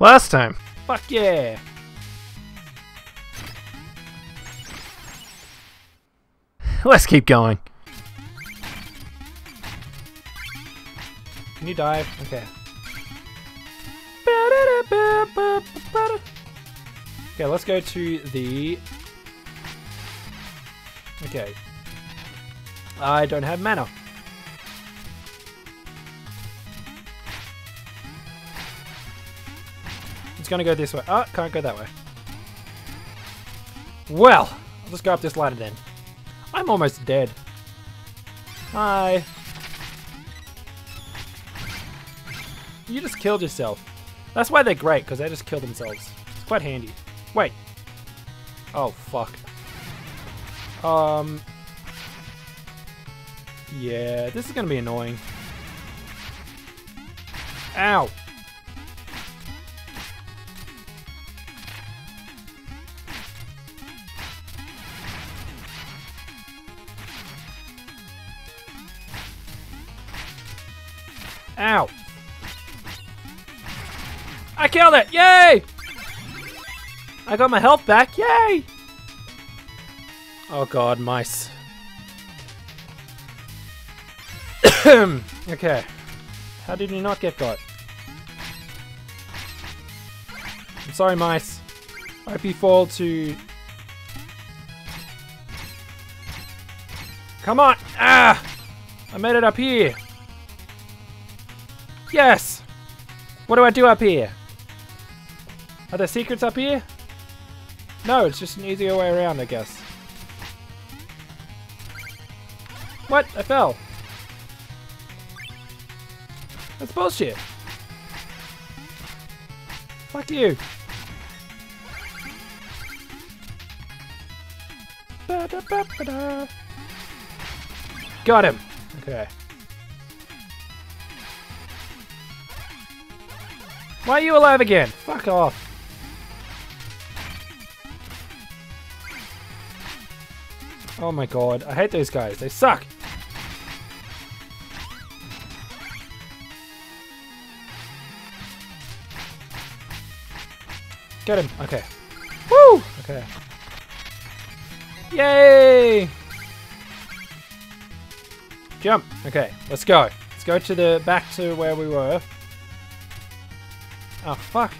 Last time. Fuck yeah! Let's keep going. Can you dive? Okay. Okay, let's go to the... Okay. I don't have mana. It's gonna go this way. Oh, can't go that way. Well, I'll just go up this ladder then. I'm almost dead. Hi. You just killed yourself. That's why they're great, because they just kill themselves. It's quite handy. Wait. Oh, fuck. Um... Yeah, this is gonna be annoying. Ow! Ow! I killed it! Yay! I got my health back! Yay! Oh god, mice. okay. How did you not get got? I'm sorry, mice. I hope you fall to... Come on! Ah! I made it up here! Yes! What do I do up here? Are there secrets up here? No, it's just an easier way around, I guess. What? I fell. That's bullshit. Fuck you. Ba-da-ba-ba-da. Got him. Okay. Why are you alive again? Fuck off. Oh my god, I hate those guys. They suck. Get him. Okay. Woo! Okay. Yay! Jump. Okay, let's go. Let's go to the back to where we were. Oh, fuck.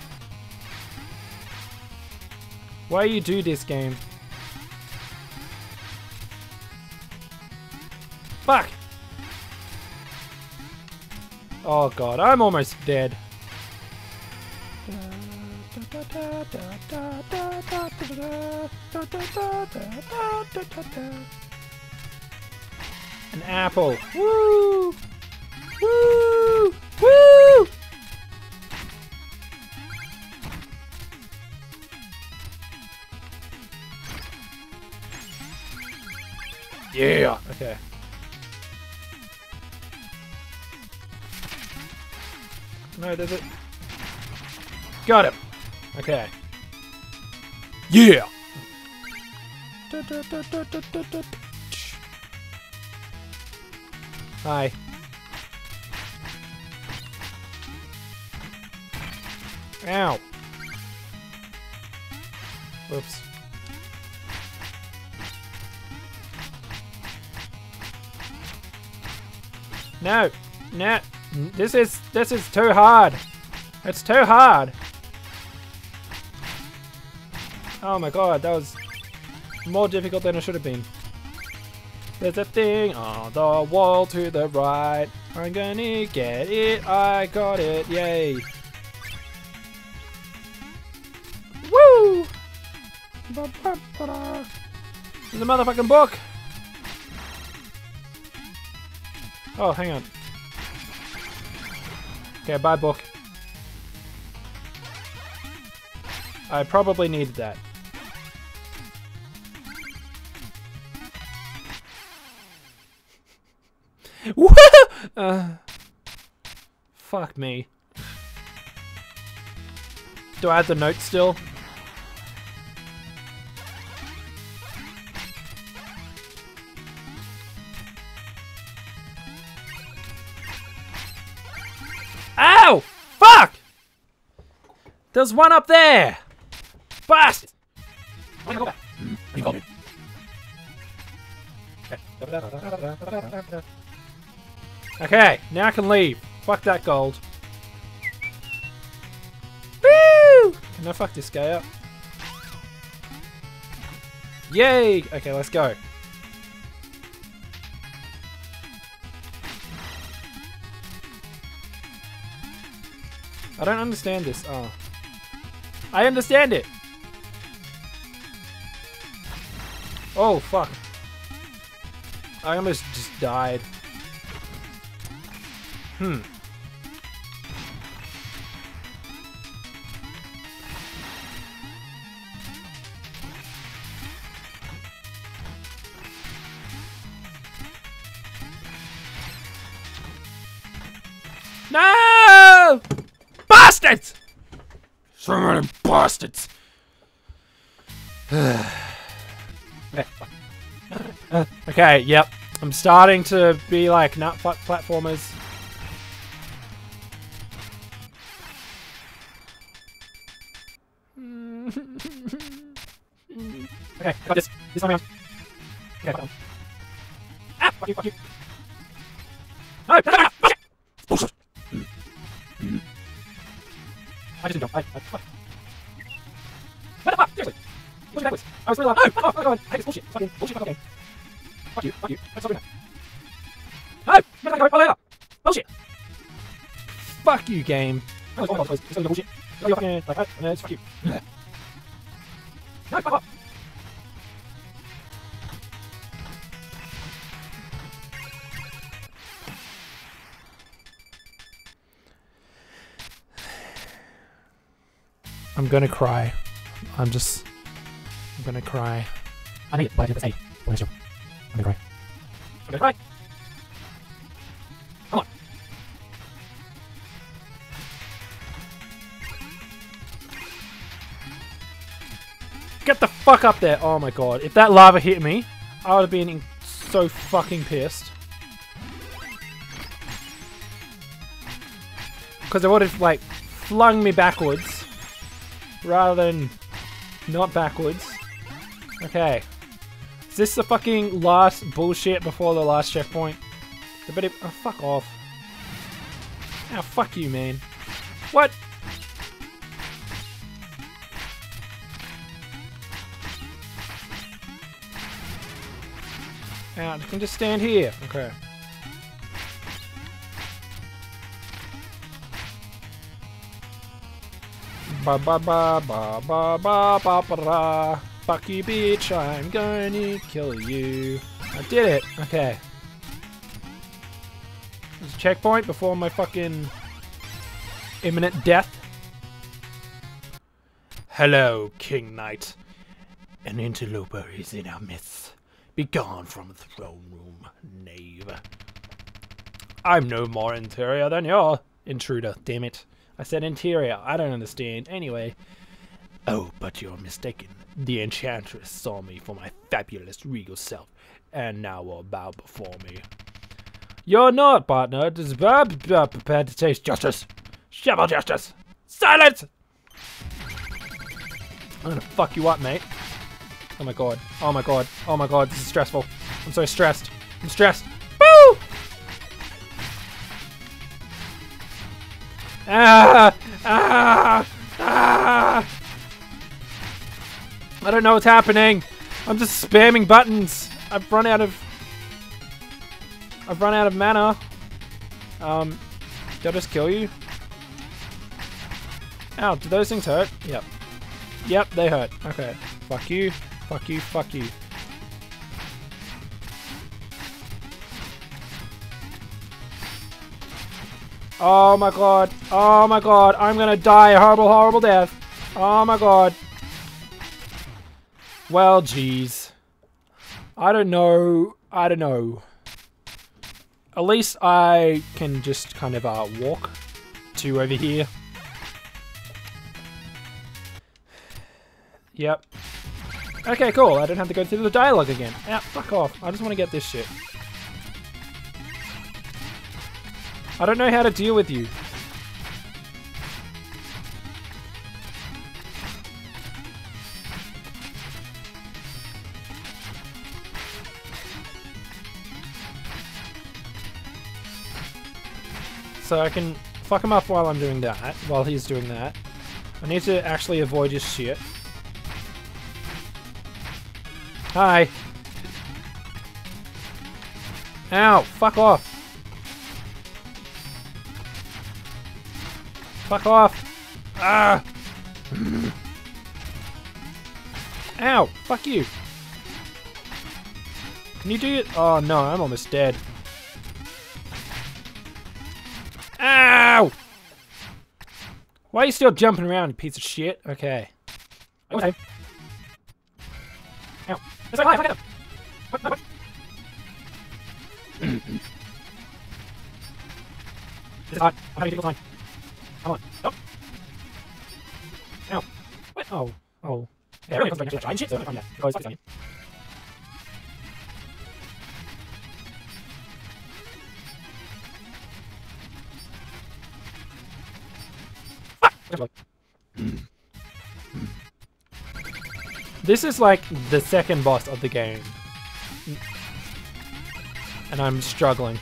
Why you do this game? Fuck! Oh god, I'm almost dead. An apple. Woo! Woo! Woo! Yeah. Okay. No, does it? Got him. Okay. Yeah. Hi. Ow. Whoops. No. No. This is this is too hard. It's too hard. Oh my god, that was more difficult than it should have been. There's a thing on the wall to the right. I'm gonna get it. I got it. Yay. Woo! There's a motherfucking book. Oh, hang on. Okay, bye book. I probably needed that. Uh, fuck me. Do I have the note still? There's one up there! Bastard! Okay, now I can leave. Fuck that gold. Woo! Can I fuck this guy up? Yay! Okay, let's go. I don't understand this. Oh. I understand it! Oh, fuck. I almost just died. Hmm. Bastards! okay, yep. I'm starting to be like nut platformers. okay, got this. This time around. Okay, got Ah! Fuck you, fuck you. No! No! No! It! Bullshit! I didn't jump. I, I, fuck. Push backwards. I was really loud. No! Oh, oh, God. I hate this bullshit. Fucking bullshit fucking game. Fuck you. Fuck you. Let's stop doing that. No! You're not going to go. Bullshit! Fuck you, game. I was all about this. It's bullshit. Go, you fucking... Like, uh, no, it's fuck you. No, fuck off. I'm gonna cry. I'm just. I'm gonna cry. I need it. Why did it say? What is your? I'm gonna cry. I'm gonna cry. Come on. Get the fuck up there! Oh my god. If that lava hit me, I would have been so fucking pissed. Because it would have, like, flung me backwards rather than not backwards. Okay. Is this the fucking last bullshit before the last checkpoint? The better- oh, fuck off. Oh, fuck you, man. What? Yeah, I can just stand here. Okay. Ba ba ba ba ba ba ba ba. Fuck you, bitch! I'm gonna kill you. I did it. Okay. There's a checkpoint before my fucking imminent death. Hello, King Knight. An interloper is in our midst. Be gone from the throne room, knave. I'm no more interior than your intruder, damn it. I said interior. I don't understand. Anyway. Oh, but you're mistaken. The enchantress saw me for my fabulous regal self, and now will bow before me. You're not, partner. Does Bob prepared to taste justice? Shovel justice! Silence! I'm gonna fuck you up, mate. Oh my god. Oh my god. Oh my god. This is stressful. I'm so stressed. I'm stressed. Ah! Ah! Ah! I don't know what's happening. I'm just spamming buttons. I've run out of... I've run out of mana. Um, did I just kill you? Ow, do those things hurt? Yep. Yep, they hurt. Okay. Fuck you. Fuck you. Fuck you. Oh my god. Oh my god. I'm gonna die a horrible, horrible death. Oh my god. Well, geez. I don't know. I don't know. At least I can just kind of uh, walk to over here. Yep. Okay, cool. I don't have to go through the dialogue again. Yeah, fuck off. I just want to get this shit. I don't know how to deal with you. So I can fuck him up while I'm doing that, while he's doing that. I need to actually avoid his shit. Hi. Ow, fuck off. Fuck off. Ah. Ow, fuck you. Can you do it? Oh no, I'm almost dead. Ow! Why are you still jumping around, piece of shit? Okay. Okay. Ow. It's like, what, what? this is hot. I'm having people time. Come on. Stop. Ow. What? Oh. Oh. Yeah, everyone comes back to giant shit, so I'm that. Because it's on you. This is like the second boss of the game. And I'm struggling.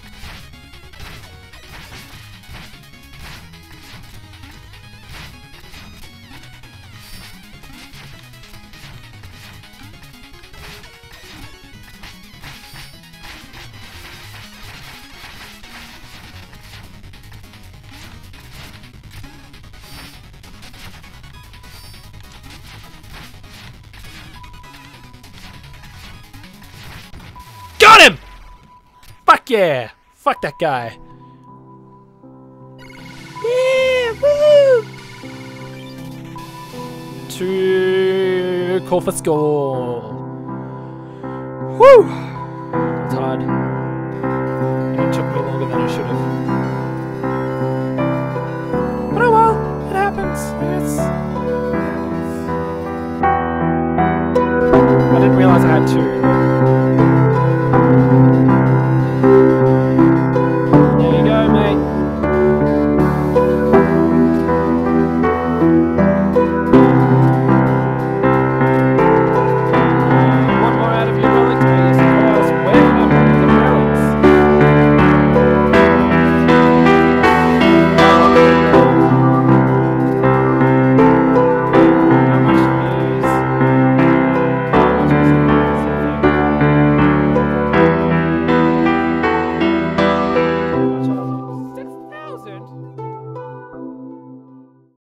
Fuck yeah! Fuck that guy. Yeah, woo! To call for score. Woo! It's hard. It took me longer than it should have. But oh well, it happens. I guess. I didn't realize I had two.